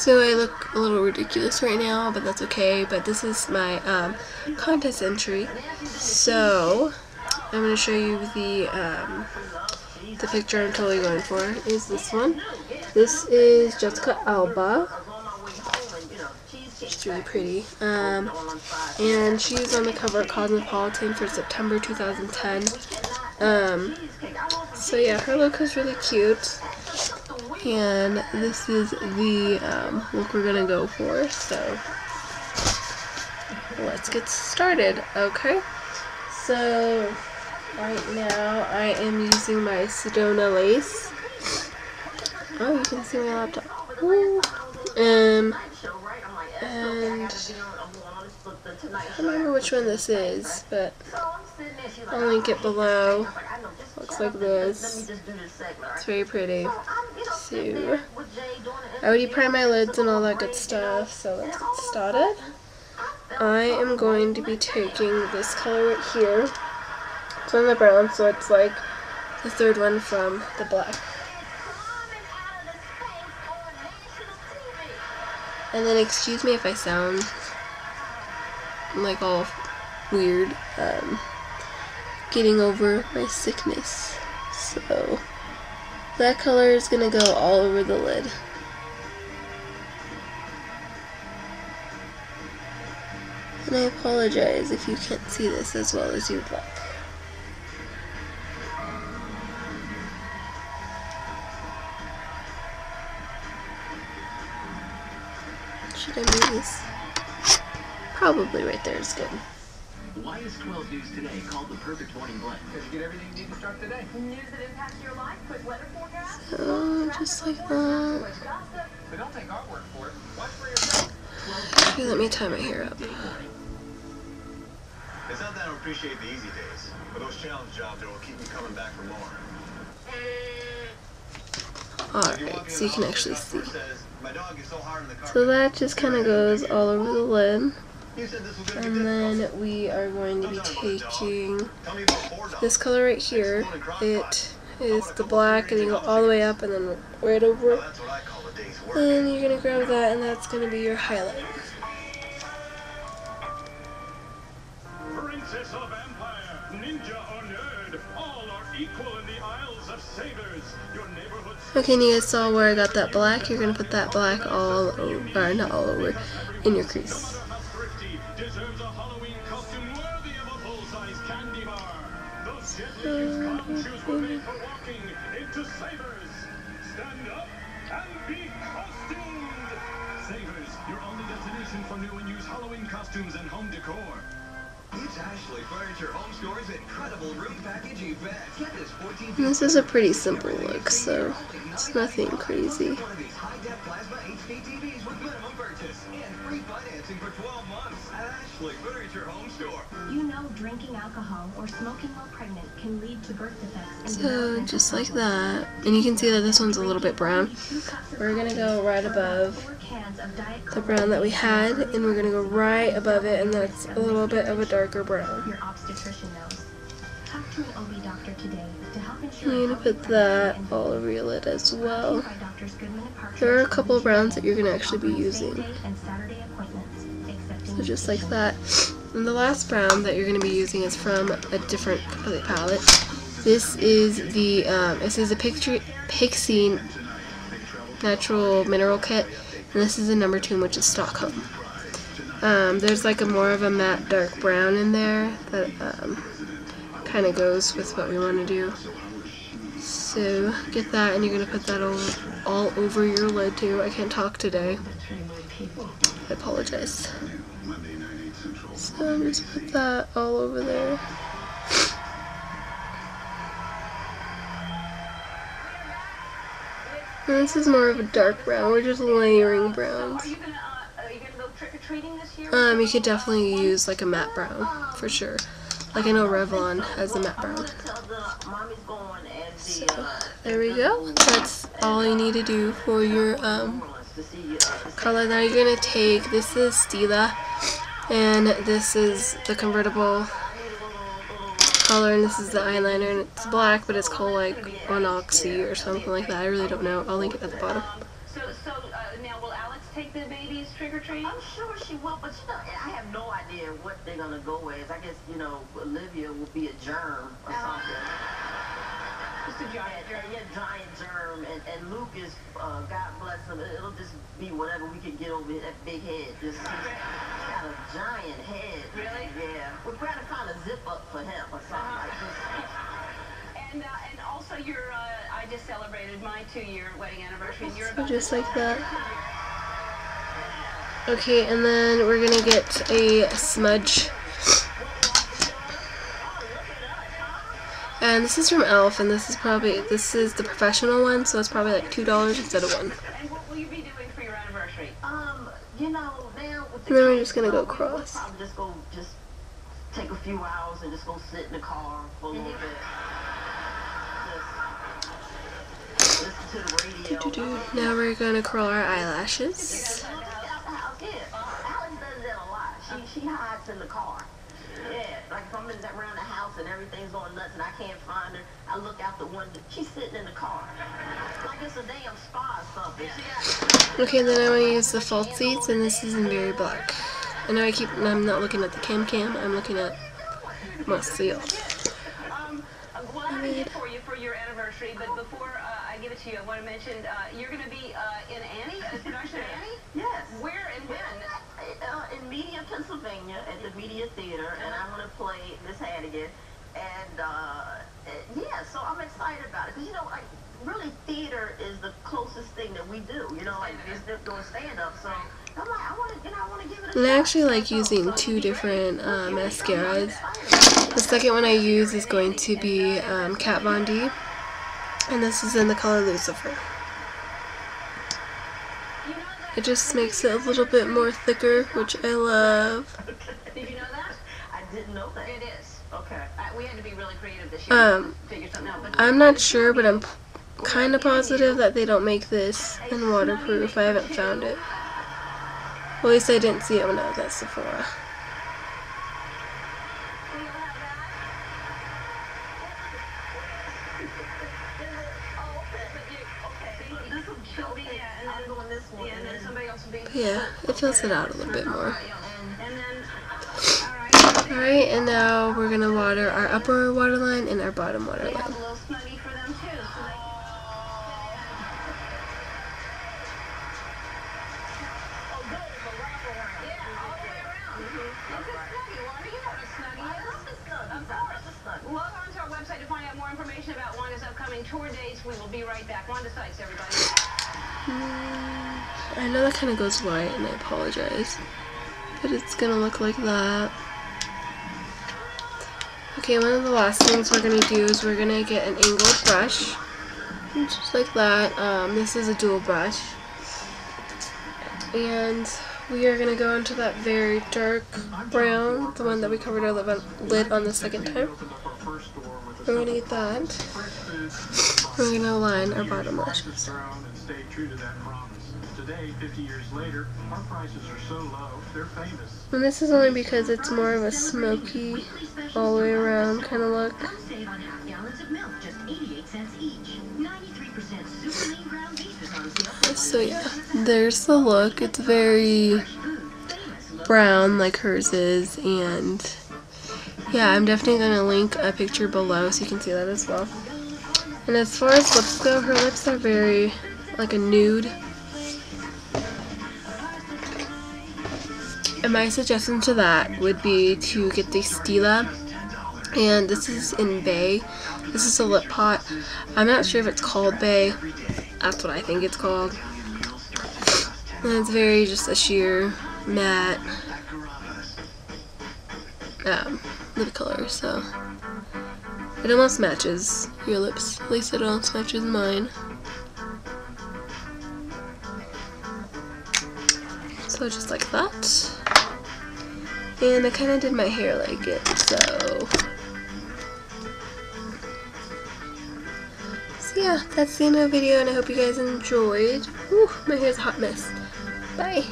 So I look a little ridiculous right now, but that's okay. But this is my um, contest entry. So I'm going to show you the um, the picture I'm totally going for is this one. This is Jessica Alba. She's really pretty. Um, and she's on the cover of Cosmopolitan for September 2010. Um, so yeah, her look is really cute. And this is the um, look we're gonna go for. So let's get started. Okay. So right now I am using my Sedona lace. Oh, you can see my laptop. Ooh. Um, and I don't remember which one this is, but I'll link it below. Looks like this. It's very pretty. So, I already primed my lids and all that good stuff, so let's get started. I am going to be taking this color right here. It's on the brown, so it's like the third one from the black. And then excuse me if I sound like all weird. Um, getting over my sickness. So that color is going to go all over the lid. And I apologize if you can't see this as well as you'd like. Should I move this? Probably right there is good. Why is 12 News Today called the perfect morning blend? Because you get everything you need to start the day. News that impacts your life, quick weather forecast. So, just like that. But don't take our word for it. Watch for yourself. Okay, let me tie my hair up. It's not that I don't appreciate the easy days, but those challenge jobs that will keep me coming back for more. Alright, so you can actually see. My dog is so hard in the car. So that just kind of goes all over the lid. You said this was gonna be And then we are going to be taking Tell me about four dogs. this color right here. It is the black and you go all the way up and then right over Now it. that's what I call a day's work. And you're going to grab that and that's going to be your highlight. Princess of Empire, ninja or nerd, all are equal in the Isles of. Your neighborhood Okay, and you guys saw where I got that black. You're going to put that black all over, not all over, in your crease. For walking into Savers. Stand up and be costumed. Savers, your only destination for new and used Halloween costumes and home decor. It's Ashley Furniture Home Store's incredible room package event. Get this 14 this is a pretty simple look, so it's nothing crazy. One of these high-def plasma HD TVs with minimum purchase and free financing for 12 months. Ashley Furniture Home Store. You know drinking alcohol or smoking while pregnant can lead to birth defects So just like that. And you can see that this one's a little bit brown. Two cups of We're going to go right above four cans of Diet the brown that we had, and we're going to go right above it, and that's a little bit of a darker brown. Your obstetrician knows. Talk to an OB doctor today to help ensure You're going to put that all over your lid as well. by Doctors Goodman and Partridge There are a couple of browns that you're going to actually be using. same-day and Saturday appointments, accepting So just like that. And the last brown that you're going to be using is from a different palette. This is the, um, this is a Picture, Pixi Natural Mineral Kit. And this is the number two, which is Stockholm. Um, there's like a more of a matte dark brown in there that um, kind of goes with what we want to do. So get that and you're going to put that all, all over your lid too. I can't talk today. I apologize. So just put that all over there. This is more of a dark brown. We're just layering browns. You gonna, uh, you go trick or treating this year? Um, you could definitely use like a matte brown for sure. Like I know Revlon has a matte brown. So there we go. That's all you need to do for your um color. Now you're gonna take this is Stila, and this is the convertible color, and this is the eyeliner, and it's black, but it's called like Onoxy or something like that. I really don't know. I'll link it at the bottom. So, so uh, now will Alex take the trick or treat? I'm sure she will, but you know, I have no idea what they're gonna go as. I guess you know, Olivia will be a germ or something. Just a giant Yeah, germ. yeah, giant germ, and, and Luke is, uh, God bless him, it'll just be whatever we can get over that big head. Just, he's got a giant head. Really? Yeah. We're trying to find a zip up for him or something like this. And uh, and also, your uh, I just celebrated my two-year wedding anniversary, and you're So about just to like that. Okay, and then we're gonna get a smudge. And this is from Elf, and this is probably this is the professional one, so it's probably like two dollars instead of one. And what will you be doing for your anniversary? Um, you know, now with the And then we're just gonna go know, we- we'll across. probably just go, just take a few hours and just go sit in the car for a little bit. Just listen to the radio. Doo-doo. Now we're gonna curl our eyelashes. Out the house, yeah. Alex does that a lot. She she hides in the car. Yeah, like if I'm in that around the house and everything's going nuts and I can't find her, I look out the window. She's sitting in the car, like it's a damn spy or something. Got Okay, then I want to use the Falsies, and this is in very black. I know I keep, I'm not looking at the cam cam, I'm looking at mostly Elf. Um, well, I have a gift for you for your anniversary, but before uh, I give it to you, I want to mention uh, you're going to be uh, in Annie, at the Media Theater, and I'm going to play Miss Hannigan. And uh, yeah, so I'm excited about it because you know, like really, theater is the closest thing that we do. You know, like just doing stand up. So I'm like, I want to, you know, I want to give it a And I actually like using two different uh, mascaras. The second one I use is going to be um, Kat Von D, and this is in the color Lucifer. It just makes it a little bit more thicker, which I love. Did you know that? I didn't know that. It is. Okay. We had to be really creative this year. Um, to figure something out. But I'm not sure, but I'm kind of positive that they don't make this in waterproof. I haven't found it. Well, at least I didn't see it when I was at Sephora. Yeah, it fills it out a little bit more. All right. And now we're gonna water our upper waterline and our bottom waterline. Tour. We will be right back. Wanda Sykes, everybody. I know that kind of goes white, and I apologize. But it's gonna look like that. Okay, one of the last things we're gonna do is we're gonna get an angled brush. Just like that. Um, this is a dual brush. And we are gonna go into that very dark brown, the one that we covered our lid on the second time. We're gonna get that. We're gonna line our bottom lashes. Grown and stayed true to that promise. Today, 50 years later, our prices are so low, they're famous. And this is only because it's more of a smoky, all the way around kind of look. Save on half gallons of milk, just 88 cents each. 93% super lean ground beef is on sale. So yeah, there's the look. It's very brown like hers is, and yeah, I'm definitely gonna link a picture below so you can see that as well. And as far as lips go, her lips are very like a nude. And my suggestion to that would be to get the Stila. And this is in Baie. This is a lip pot. I'm not sure if it's called Baie. That's what I think it's called. And it's very just a sheer matte um, lip color, so it almost matches your lips. At least it almost matches mine. So just like that. And I kind of did my hair like it, so. So yeah, that's the end of the video, and I hope you guys enjoyed. Whew, my hair's a hot mess. Bye.